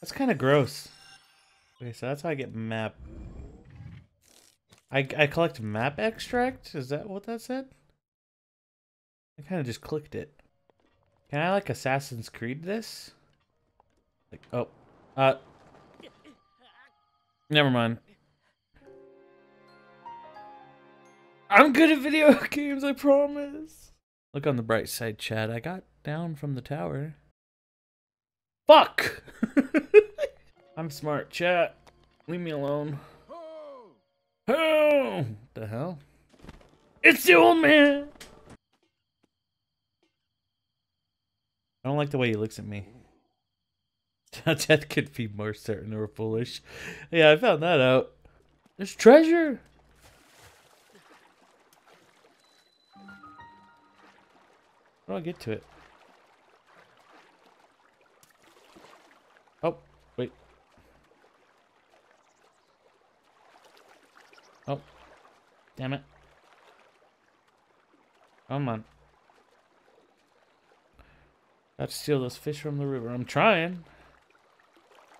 That's kind of gross. Okay, so that's how I get map. I, I collect map extract? Is that what that said? I kind of just clicked it. Can I like Assassin's Creed this? Like, oh, uh, never mind. I'm good at video games, I promise. Look on the bright side, Chad. I got down from the tower. Fuck! I'm smart, chat. Leave me alone. Oh! The hell? It's the old man! I don't like the way he looks at me. Death could be more certain or foolish. Yeah, I found that out. There's treasure! How do I get to it? Oh, wait. Oh. Damn it. Come on. Got to steal those fish from the river. I'm trying.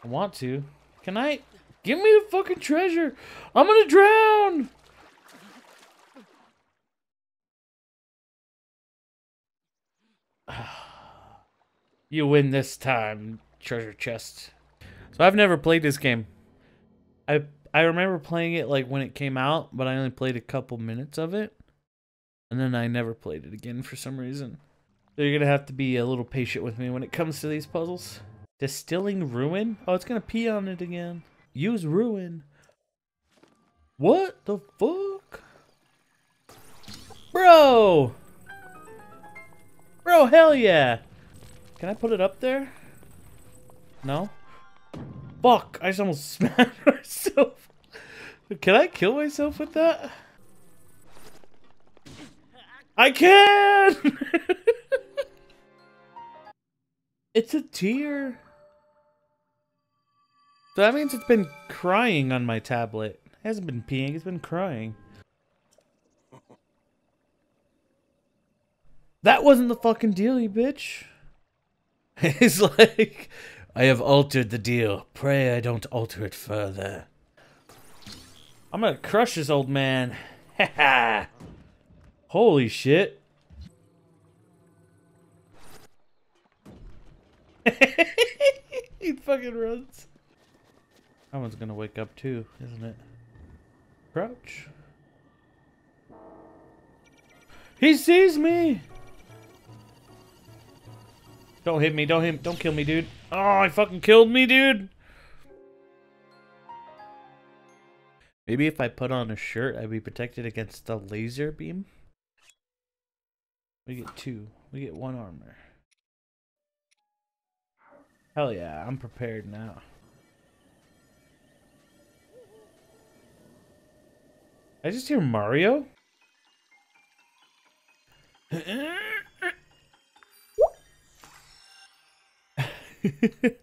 I want to. Can I? Give me the fucking treasure. I'm gonna drown. you win this time, treasure chest. So I've never played this game. I I remember playing it like when it came out, but I only played a couple minutes of it. And then I never played it again for some reason. So you're gonna have to be a little patient with me when it comes to these puzzles. Distilling ruin? Oh, it's gonna pee on it again. Use rune. What the fuck? Bro! Bro, hell yeah! Can I put it up there? No? Fuck! I just almost smashed myself. Can I kill myself with that? I can! it's a tear. So that means it's been crying on my tablet. It hasn't been peeing, it's been crying. That wasn't the fucking deal, you bitch. It's like, I have altered the deal. Pray I don't alter it further. I'm gonna crush this old man. Ha ha! Holy shit. he fucking runs. That one's gonna wake up too, isn't it? Crouch. He sees me! Don't hit me, don't hit don't kill me, dude. Oh, he fucking killed me, dude! Maybe if I put on a shirt, I'd be protected against the laser beam? We get two. We get one armor. Hell yeah, I'm prepared now. I just hear Mario?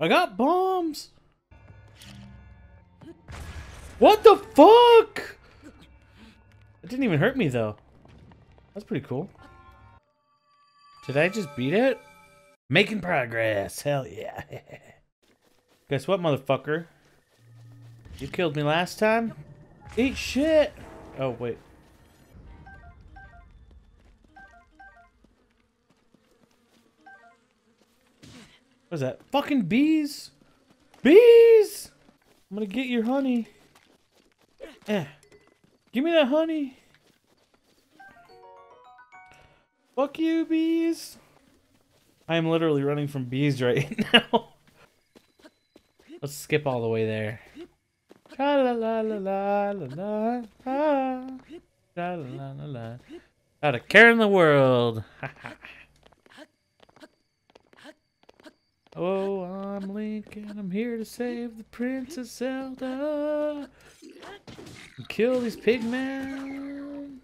I got bombs! What the fuck? It didn't even hurt me though. That's pretty cool. Did I just beat it? Making progress. Hell yeah. Guess what, motherfucker? You killed me last time? Eat shit! Oh, wait. What's that? Fucking bees! Bees! I'm gonna get your honey. Eh. Give me that honey. Fuck you, bees. I am literally running from bees right now. Let's skip all the way there. La la la la la la la la la la la. Not a care in the world. oh, I'm and I'm here to save the Princess Zelda. Kill these pigmen.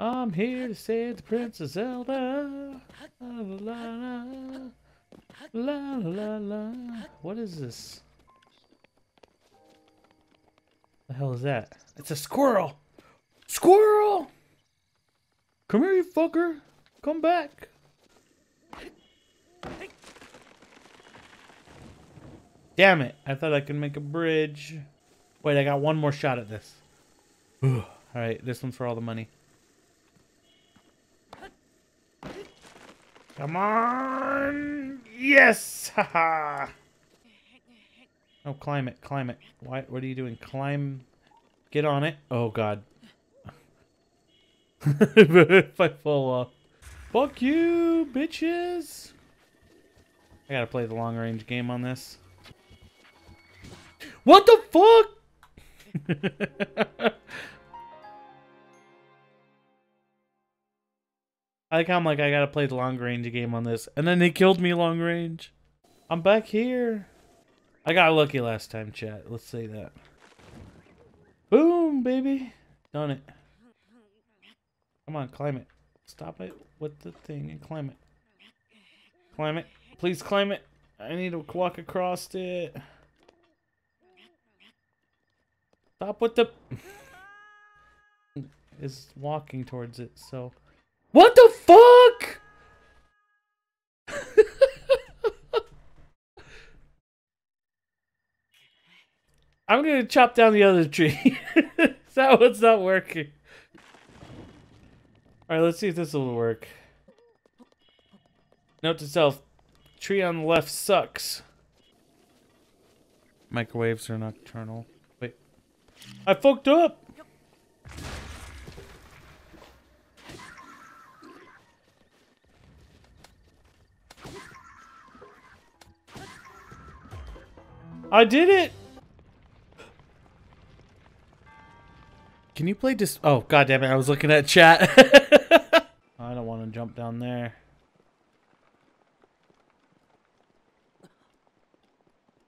I'm here to save the Princess Zelda. La la la la la la. What is this? The hell is that? It's a squirrel. Squirrel! Come here, you fucker. Come back. Damn it. I thought I could make a bridge. Wait, I got one more shot at this. Alright, this one's for all the money. Come on! Yes! Haha! oh, climb it, climb it. Why, what are you doing? Climb. Get on it. Oh, God. if I fall off. Fuck you, bitches! I gotta play the long range game on this. What the fuck? I like I'm like, I gotta play the long range game on this. And then they killed me long range. I'm back here. I got lucky last time, chat. Let's say that. Boom, baby. Done it. Come on, climb it. Stop it with the thing and climb it. Climb it. Please climb it. I need to walk across it. Stop with the... is walking towards it, so... What the fuck? I'm gonna chop down the other tree. that one's not working. Alright, let's see if this will work. Note to self, tree on the left sucks. Microwaves are nocturnal. Wait. I fucked up! I did it! Can you play dis- Oh, god damn it, I was looking at chat. I don't want to jump down there.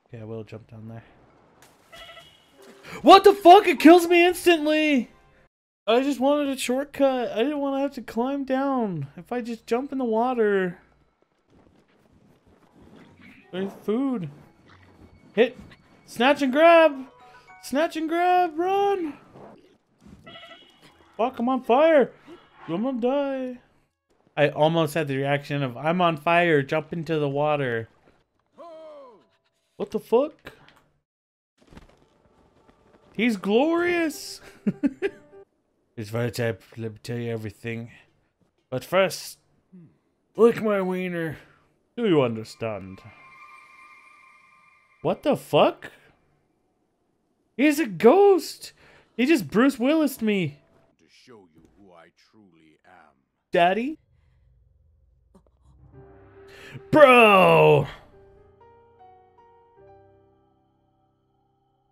Okay, I will jump down there. What the fuck? It kills me instantly! I just wanted a shortcut. I didn't want to have to climb down. If I just jump in the water. There's food. Hit. Snatch and grab. Snatch and grab. Run. Fuck, I'm on fire. I'm gonna die. I almost had the reaction of, I'm on fire. Jump into the water. What the fuck? He's glorious. it's very type. Let me tell you everything. But first, lick my wiener. Do you understand? What the fuck? He's a ghost! He just Bruce Willis me. To show you who I truly am. Daddy? Bro!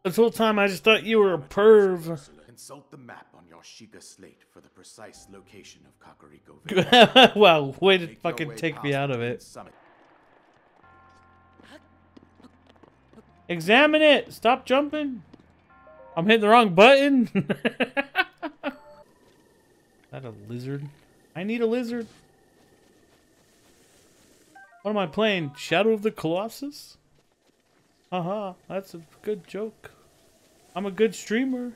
This whole time I just thought you were a perv. Consult the map on your Sheikah slate for the precise location of Kakariko well, way to fucking take me out of it. Examine it! Stop jumping! I'm hitting the wrong button! Is that a lizard? I need a lizard. What am I playing? Shadow of the Colossus? Haha, that's a good joke. I'm a good streamer.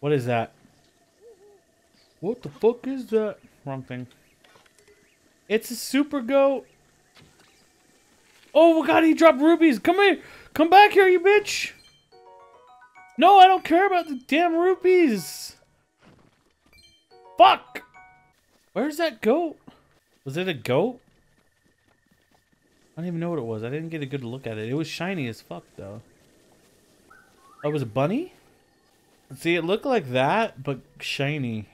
What is that? What the fuck is that? Wrong thing. It's a super goat. Oh my god, he dropped rupees. Come here. Come back here, you bitch. No, I don't care about the damn rupees. Fuck. Where's that goat? Was it a goat? I don't even know what it was. I didn't get a good look at it. It was shiny as fuck, though. Oh, it was a bunny? See, it looked like that, but shiny.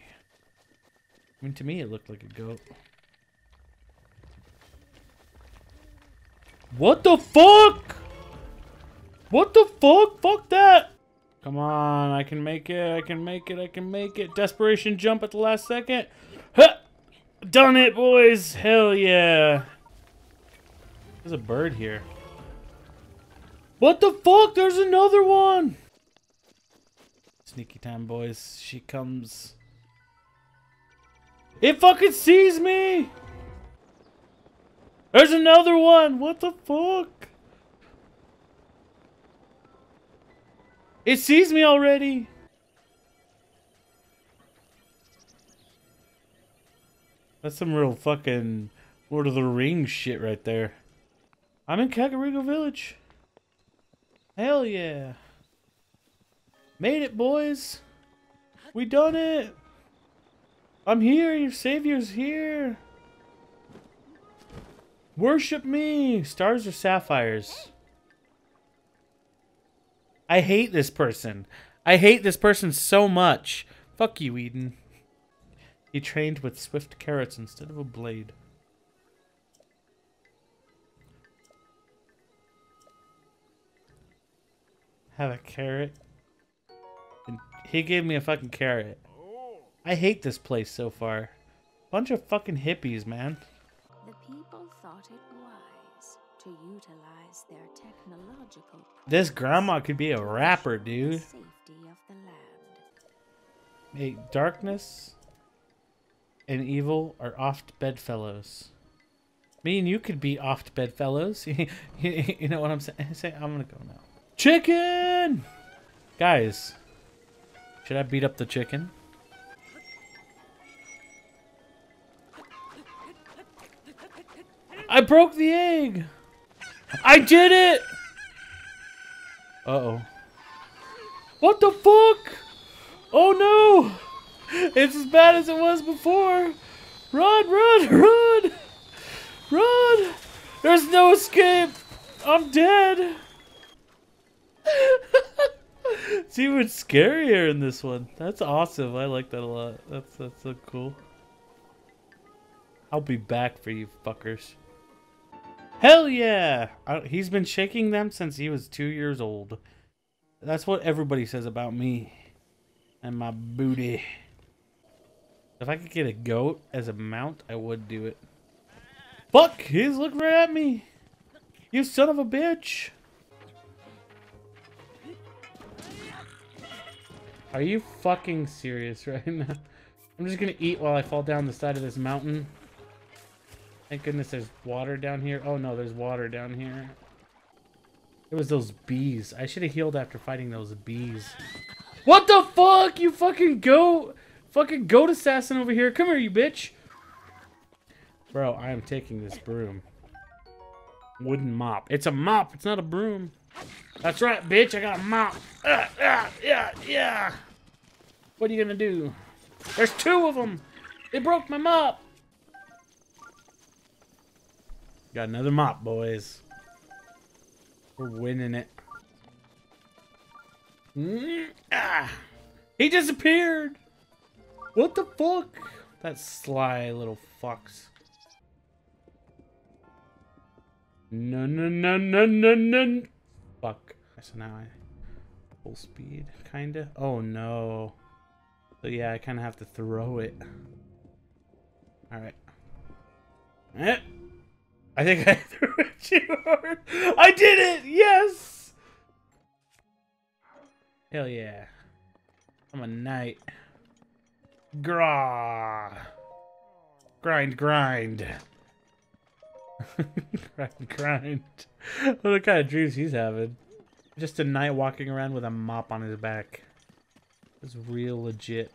I mean, to me, it looked like a goat. What the fuck? What the fuck? Fuck that. Come on, I can make it, I can make it, I can make it. Desperation jump at the last second. Huh! Done it, boys. Hell yeah. There's a bird here. What the fuck? There's another one. Sneaky time, boys. She comes. It fucking sees me. There's another one. What the fuck? It sees me already. That's some real fucking Lord of the Rings shit right there. I'm in Kakariko Village. Hell yeah. Made it, boys. We done it. I'm here. Your savior's here. Worship me. Stars or sapphires? I hate this person. I hate this person so much. Fuck you, Eden. He trained with swift carrots instead of a blade. Have a carrot. And he gave me a fucking carrot. I hate this place so far. Bunch of fucking hippies, man. The people thought it wise to utilize their technological This grandma could be a rapper, dude. safety of the land. Hey, darkness and evil are oft bedfellows. Me and you could be oft bedfellows. you know what I'm saying? I'm gonna go now. Chicken, guys. Should I beat up the chicken? I broke the egg. I did it. Uh oh. What the fuck? Oh no! It's as bad as it was before! Run, run, run! Run! There's no escape! I'm dead! it's even scarier in this one. That's awesome. I like that a lot. That's that's so cool. I'll be back for you fuckers. Hell yeah! I, he's been shaking them since he was two years old. That's what everybody says about me and my booty. If I could get a goat as a mount, I would do it. Fuck! He's looking right at me! You son of a bitch! Are you fucking serious right now? I'm just gonna eat while I fall down the side of this mountain. Thank goodness there's water down here. Oh no, there's water down here. It was those bees. I should have healed after fighting those bees. What the fuck? You fucking goat! Fucking goat assassin over here. Come here, you bitch. Bro, I am taking this broom. Wooden mop. It's a mop. It's not a broom. That's right, bitch. I got a mop. Uh, uh, yeah, yeah. What are you gonna do? There's two of them. They broke my mop. Got another mop, boys. We're winning it. Mm, ah. He disappeared. What the fuck? That sly little fox. No, no, no, no, no, no. Fuck. So now I full speed, kinda. Oh no. So yeah, I kind of have to throw it. All right. Eh. I think I threw it too hard. I did it! Yes! Hell yeah. I'm a knight. Grah. Grind, grind. grind, grind. What kind of dreams he's having? Just a knight walking around with a mop on his back. It's real legit.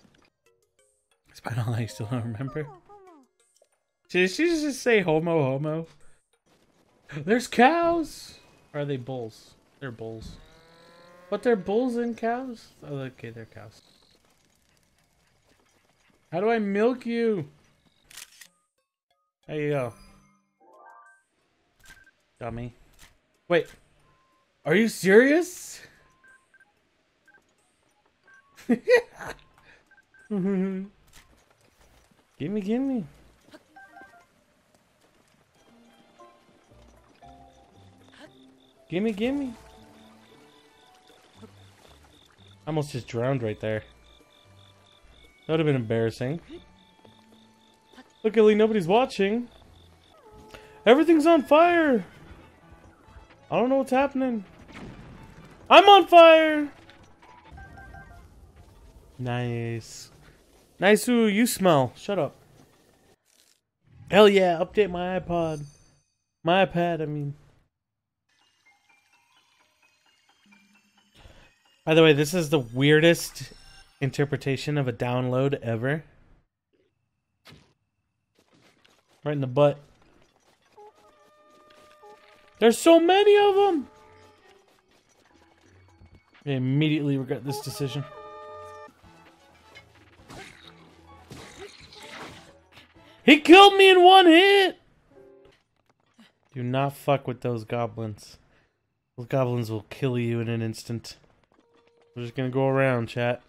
Despite all I still don't remember. Did she just say homo homo? There's cows! Or are they bulls? They're bulls. But they're bulls and cows? Oh, okay, they're cows. How do I milk you? There you go. Dummy. Wait. Are you serious? gimme, gimme. Gimme, gimme. Almost just drowned right there. That would have been embarrassing. Luckily, nobody's watching. Everything's on fire. I don't know what's happening. I'm on fire. Nice. Nice, ooh, you smell. Shut up. Hell yeah, update my iPod. My iPad, I mean. By the way, this is the weirdest interpretation of a download ever. Right in the butt. There's so many of them! I immediately regret this decision. He killed me in one hit! Do not fuck with those goblins. Those goblins will kill you in an instant. We're just gonna go around, chat.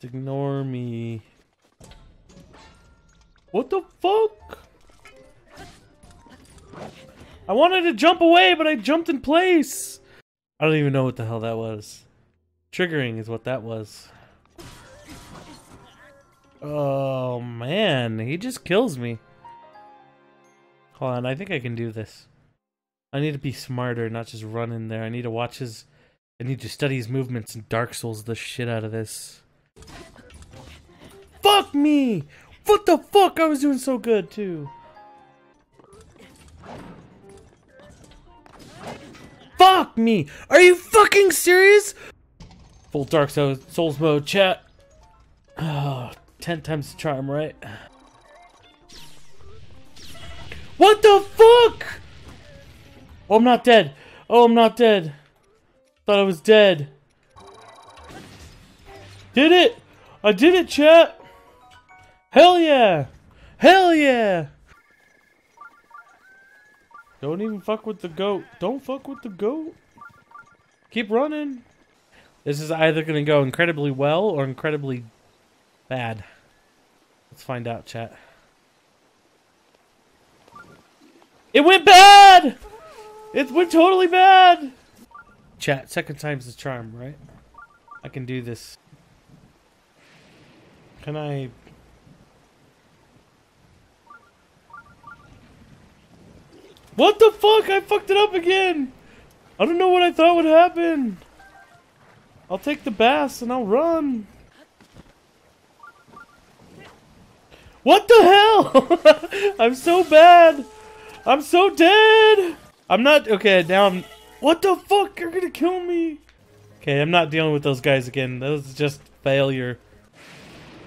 Just ignore me. What the fuck? I wanted to jump away, but I jumped in place. I don't even know what the hell that was. Triggering is what that was. Oh man, he just kills me. Hold on, I think I can do this. I need to be smarter, not just run in there. I need to watch his... I need to study his movements and Dark Souls the shit out of this. Fuck me! What the fuck? I was doing so good, too. Fuck me! Are you fucking serious? Full Dark Souls mode, chat. Oh, ten times the charm, right? What the fuck? Oh, I'm not dead. Oh, I'm not dead. Thought I was dead. Did it! I did it, chat! Hell yeah! Hell yeah! Don't even fuck with the goat. Don't fuck with the goat. Keep running. This is either going to go incredibly well or incredibly bad. Let's find out, chat. It went bad! It went totally bad! Chat, second time's the charm, right? I can do this. Can I... What the fuck? I fucked it up again! I don't know what I thought would happen. I'll take the bass and I'll run. What the hell? I'm so bad. I'm so dead. I'm not okay. Now I'm. What the fuck? You're gonna kill me. Okay, I'm not dealing with those guys again. That was just failure.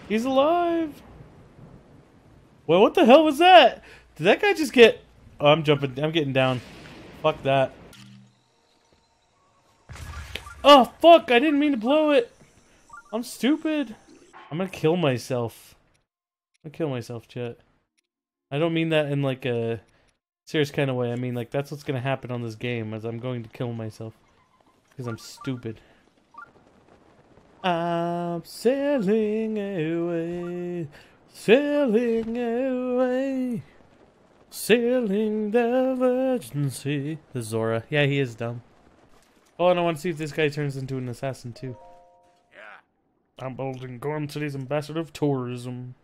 He's alive. Well, what the hell was that? Did that guy just get? Oh, I'm jumping. I'm getting down. Fuck that. Oh, fuck! I didn't mean to blow it! I'm stupid. I'm gonna kill myself. I'm gonna kill myself, chat. I don't mean that in like a serious kind of way. I mean like that's what's gonna happen on this game as I'm going to kill myself. Because I'm stupid. I'm sailing away, sailing away, sailing the Virgin Sea. The Zora. Yeah, he is dumb. Oh, and I want to see if this guy turns into an assassin too. Yeah. I'm Bolden Goron City's ambassador of tourism.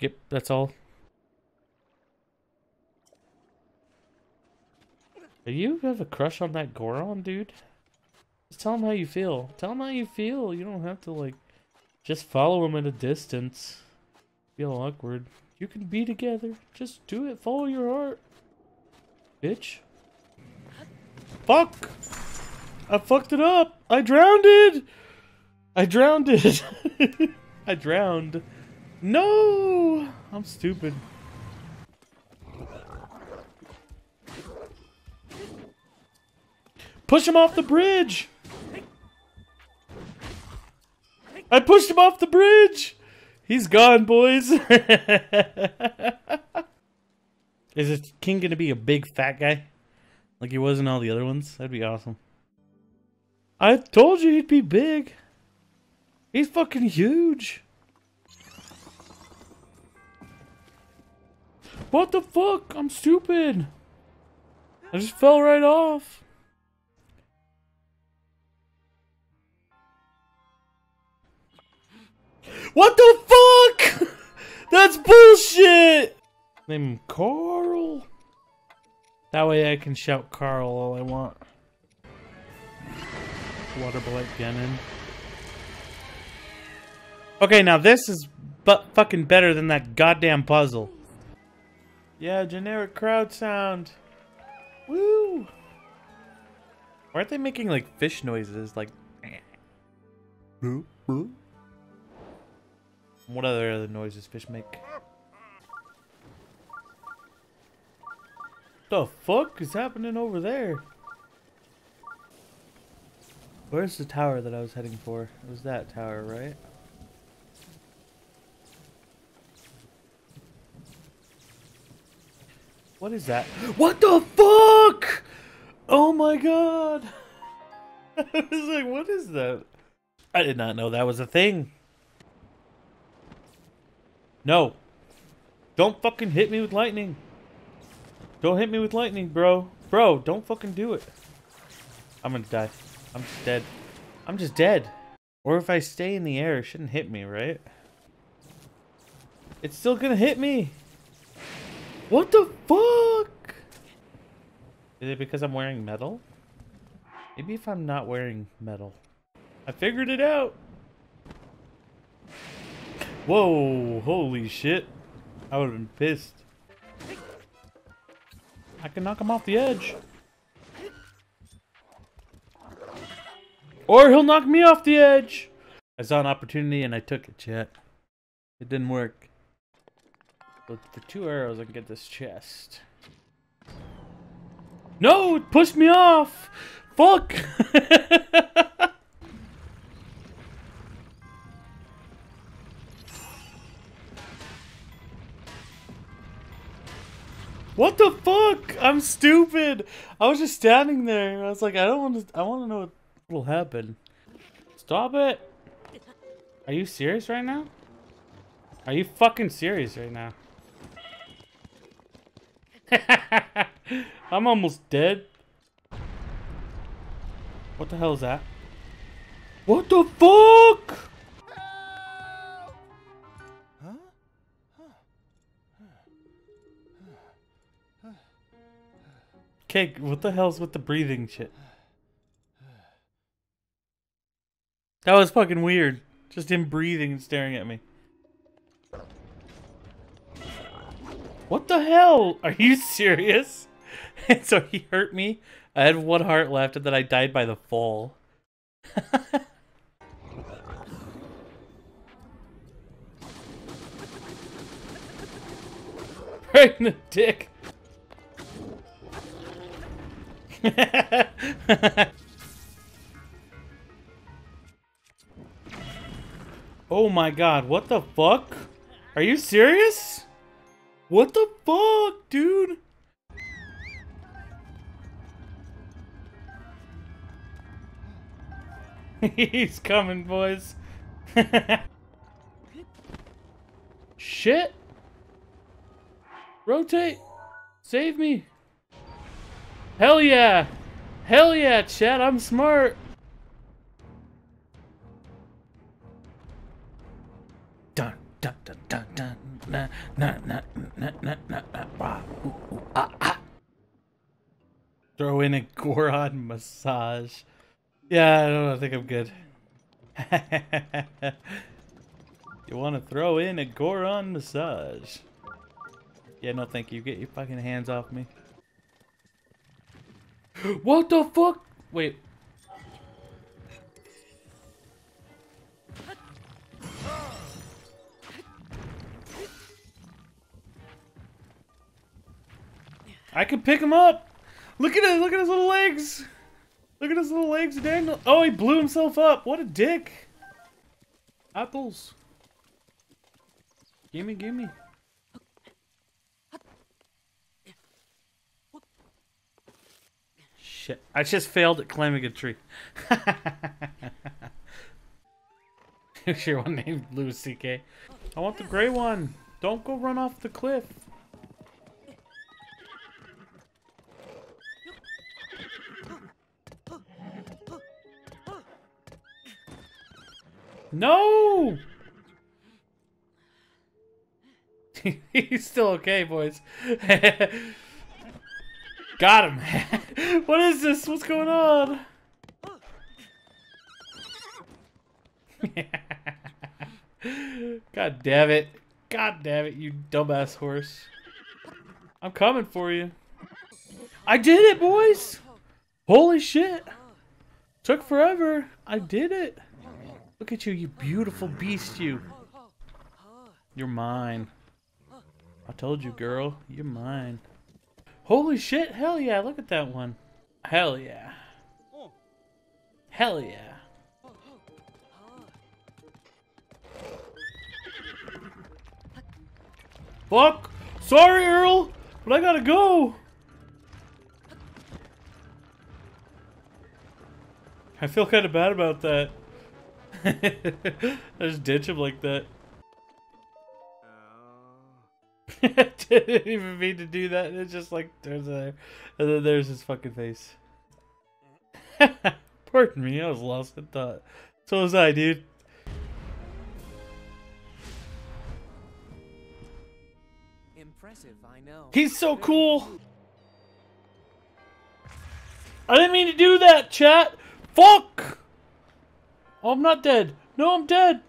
Yep, that's all. Do you have a crush on that Goron, dude? Just tell him how you feel. Tell him how you feel. You don't have to, like, just follow him at a distance. Feel awkward. You can be together. Just do it. Follow your heart. Bitch. Fuck! I fucked it up! I drowned it! I drowned it! I drowned. No! I'm stupid. Push him off the bridge! I pushed him off the bridge! He's gone, boys! Is this king gonna be a big fat guy? Like he was in all the other ones? That'd be awesome. I told you he'd be big. He's fucking huge. What the fuck? I'm stupid. I just fell right off. What the fuck? That's bullshit. Name him Carl. That way I can shout Carl all I want. Water Blight Ganon. Okay, now this is but fucking better than that goddamn puzzle. Yeah, generic crowd sound. Woo! Why aren't they making like fish noises? Like. What other other noises fish make? The fuck is happening over there? Where's the tower that I was heading for? It was that tower, right? What is that? What the fuck? Oh my god! I was like, what is that? I did not know that was a thing. No. Don't fucking hit me with lightning. Don't hit me with lightning, bro. Bro, don't fucking do it. I'm gonna die. I'm just dead. I'm just dead. Or if I stay in the air, it shouldn't hit me, right? It's still gonna hit me. What the fuck? Is it because I'm wearing metal? Maybe if I'm not wearing metal. I figured it out. Whoa, holy shit. I would have been pissed. I can knock him off the edge. Or he'll knock me off the edge. I saw an opportunity and I took it, chat. It didn't work. But for two arrows, I can get this chest. No, it pushed me off. Fuck. What the fuck? I'm stupid. I was just standing there. I was like, I don't want to. I want to know what will happen. Stop it. Are you serious right now? Are you fucking serious right now? I'm almost dead. What the hell is that? What the fuck? Okay, what the hell's with the breathing shit? That was fucking weird. Just him breathing and staring at me. What the hell? Are you serious? And so he hurt me. I had one heart left and then I died by the fall. right in the dick. oh my god, what the fuck? Are you serious? What the fuck, dude? He's coming, boys. Shit. Rotate. Save me. Hell yeah! Hell yeah, Chad, I'm smart! Dun dun dun dun dun na na na na na na na ooh, ooh, ah, ah. Throw in a Goron massage. Yeah, I don't know, I think I'm good. you want to throw in a Goron massage? Yeah, no thank you. Get your fucking hands off me. What the fuck? Wait. I can pick him up. Look at it. Look at his little legs. Look at his little legs, Daniel. Oh, he blew himself up. What a dick. Apples. Gimme, gimme. Shit. I just failed at climbing a tree. sure one named Louis CK. I want the gray one. Don't go run off the cliff. No! He's still okay, boys. Got him. what is this? What's going on? God damn it. God damn it, you dumbass horse. I'm coming for you. I did it, boys! Holy shit! Took forever. I did it. Look at you, you beautiful beast, you. You're mine. I told you, girl. You're mine. Holy shit, hell yeah, look at that one. Hell yeah. Hell yeah. Fuck! Sorry, Earl, but I gotta go. I feel kind of bad about that. I just ditch him like that. Didn't even mean to do that. It's just like there's there, and then there's his fucking face. Pardon me, I was lost in thought. So was I, dude. Impressive, I know. He's so cool. I didn't mean to do that, chat. Fuck. Oh, I'm not dead. No, I'm dead.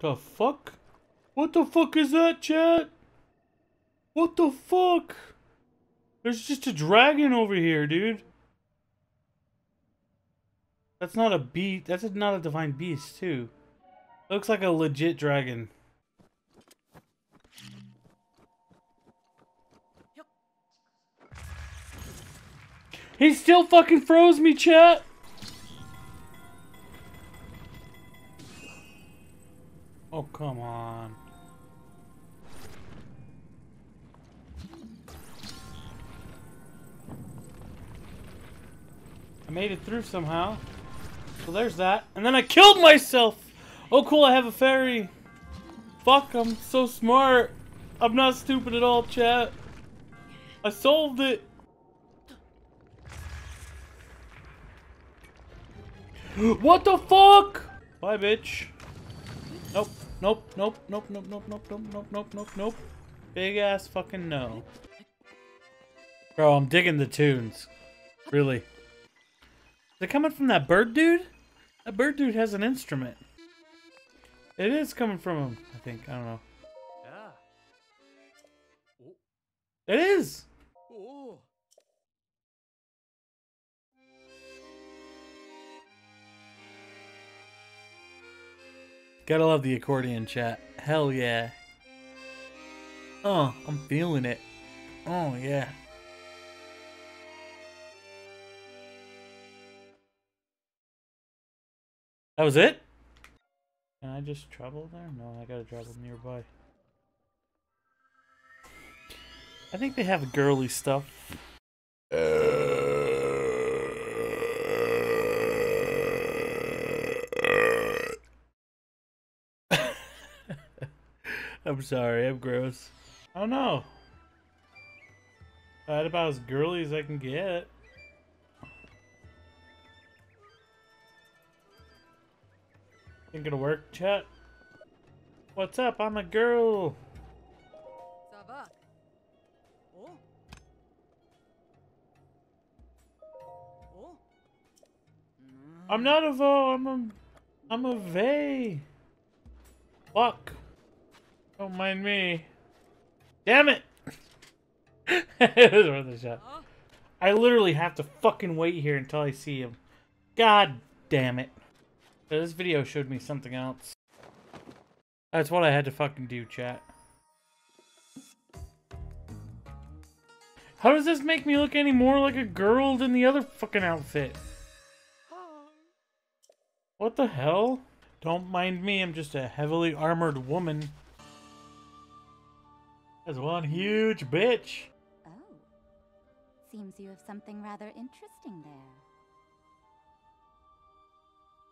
The fuck? What the fuck is that, chat? What the fuck? There's just a dragon over here, dude. That's not a beast. That's not a divine beast, too. Looks like a legit dragon. He still fucking froze me, chat. Oh, come on. I made it through somehow. So there's that. And then I killed myself! Oh cool, I have a fairy. Fuck, I'm so smart. I'm not stupid at all, chat. I solved it. what the fuck? Bye, bitch. Nope, nope, nope, nope, nope, nope, nope, nope, nope, nope, nope, nope. Big ass fucking no. Bro, I'm digging the tunes. Really. Is it coming from that bird dude? That bird dude has an instrument. It is coming from him, I think. I don't know. It is! Gotta love the accordion chat. Hell yeah. Oh, I'm feeling it. Oh, yeah. That was it? Can I just travel there? No, I gotta travel nearby. I think they have girly stuff. I'm sorry, I'm gross. Oh no. That about as girly as I can get. Think it'll work, chat? What's up? I'm a girl. I'm not a vo. I'm a. I'm a vey. Fuck. Don't mind me. Damn it. it was shot. I literally have to fucking wait here until I see him. God damn it. So This video showed me something else. That's what I had to fucking do, chat. How does this make me look any more like a girl than the other fucking outfit? What the hell? Don't mind me, I'm just a heavily armored woman. That's one huge bitch. Oh. Seems you have something rather interesting there.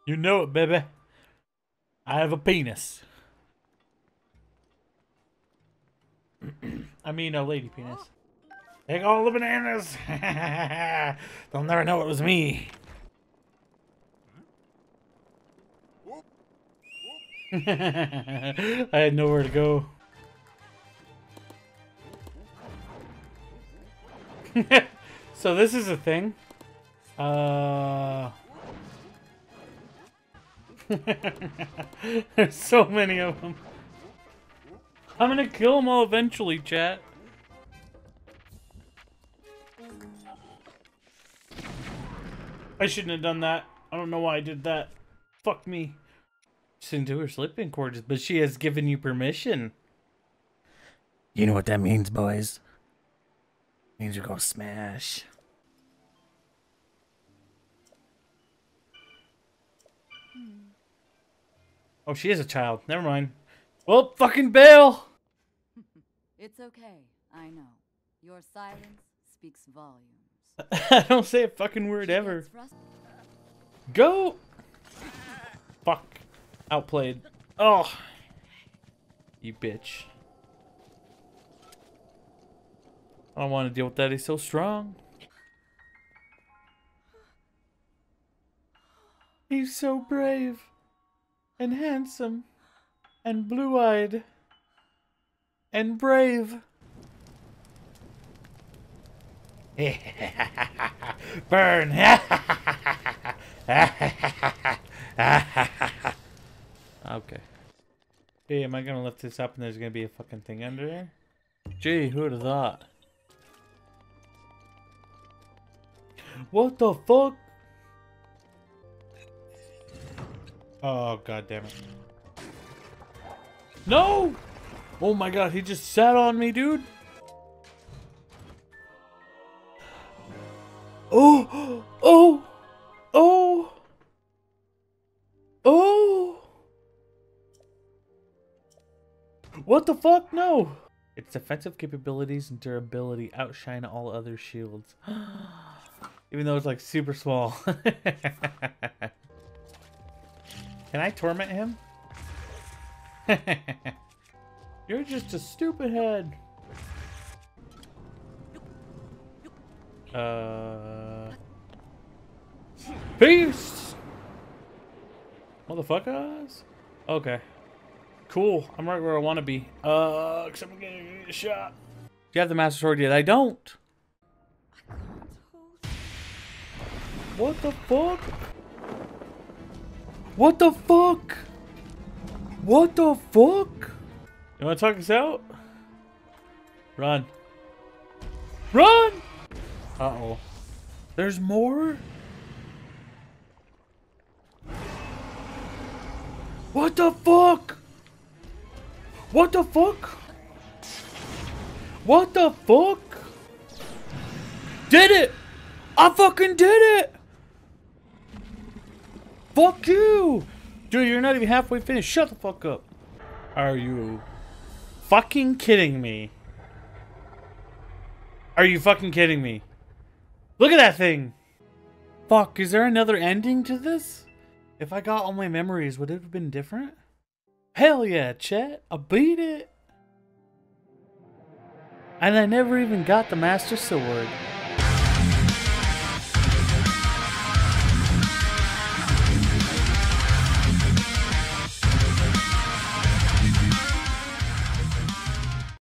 You know it, baby. I have a penis. I mean, a lady penis. Take all the bananas. They'll never know it was me. I had nowhere to go. so this is a thing. Uh There's so many of them. I'm gonna kill them all eventually, chat. I shouldn't have done that. I don't know why I did that. Fuck me. She's into her sleeping quarters, but she has given you permission. You know what that means, boys? It means you're gonna smash. Hmm. Oh, she is a child. Never mind. Well, fucking bail. It's okay. I know. Your silence speaks volumes. I don't say a fucking word She ever. Go. Fuck. Outplayed. Oh. You bitch. I don't want to deal with that. He's so strong. He's so brave and handsome and blue-eyed and brave. Burn. okay. Hey, am I gonna lift this up and there's gonna be a fucking thing under there? Gee, who'd have thought? What the fuck? Oh god damn it. No! Oh my god, he just sat on me, dude. Oh! Oh! Oh! Oh! What the fuck? No! Its defensive capabilities and durability outshine all other shields. Even though it's like super small. Can I torment him? You're just a stupid head. Uh. Peace! Motherfuckers? Okay. Cool. I'm right where I want to be. Uh, except I'm getting a shot. Do you have the Master Sword yet? I don't. What the fuck? What the fuck? What the fuck? You wanna talk us out? Run. Run! Uh-oh. There's more? What the fuck? What the fuck? What the fuck? Did it! I fucking did it! Fuck you! Dude, you're not even halfway finished. Shut the fuck up. Are you fucking kidding me? Are you fucking kidding me? Look at that thing! Fuck, is there another ending to this? If I got all my memories, would it have been different? Hell yeah, Chet. I beat it. And I never even got the Master Sword.